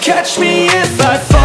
catch me if I fall